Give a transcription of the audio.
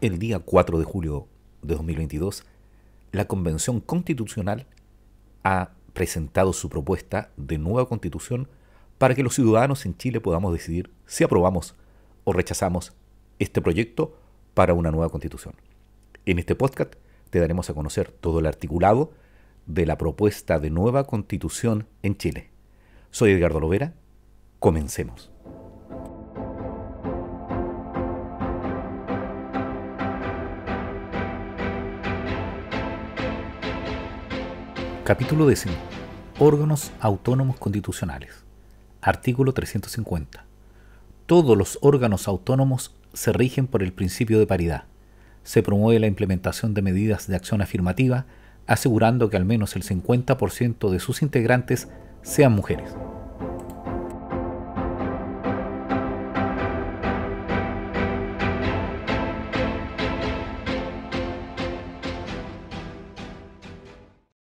el día 4 de julio de 2022, la Convención Constitucional ha presentado su propuesta de nueva constitución para que los ciudadanos en Chile podamos decidir si aprobamos o rechazamos este proyecto para una nueva constitución. En este podcast te daremos a conocer todo el articulado de la propuesta de nueva constitución en Chile. Soy Edgardo Lovera, comencemos. Capítulo décimo. Órganos autónomos constitucionales. Artículo 350. Todos los órganos autónomos se rigen por el principio de paridad. Se promueve la implementación de medidas de acción afirmativa, asegurando que al menos el 50% de sus integrantes sean mujeres.